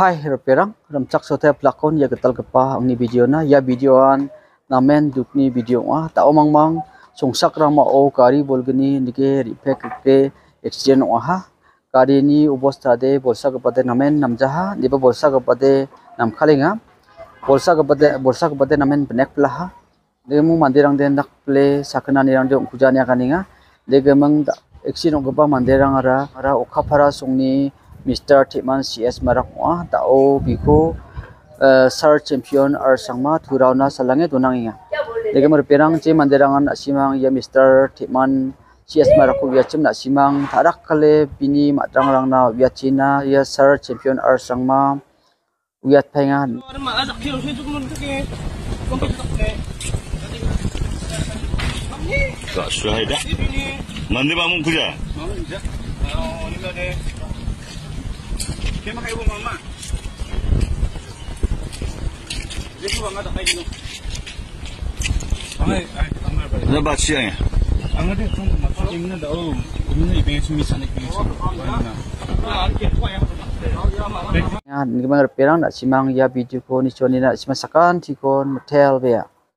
Hai perang. Ramcak sote plakon ya getal kepa angni video na. Ya videoan namen dukni video ah ta omang mang songsak rama o kari bolgni nike ripe accident wa ha. Kari ni ubosta de bolsa kepate namen namjaha niba bolsa kepate nam khalinga bolsa kepate bolsa kepate namen benek plaha demu mandirang de nak ple sakana nirang de ongkujani akaninga de gemang accident kepa mandirang ara ara okapara songni Mr. Tikman CS Marakwa tao biko sar champion ar sangma thurauna salange donanginga dege mar perang che manderangan asimang ya Mr. Tikman CS Marakwa ya chim na simang tarak kale bini matrang rangna ya ya sar champion ar sangma uyat phainga Tak suai dah. Nanti bangun kerja. Oh, ini ada Kaya mo mama. Dito ba nga takay dito? Ay, ay, ang nga ba? Ano ba siya ya? Ang nga dito, mapaking na daw. Kung na ibigay sumisan, ibigay sumisan. ya ni mang perang na simang ya video ko ni choni na simasakan tikon motel be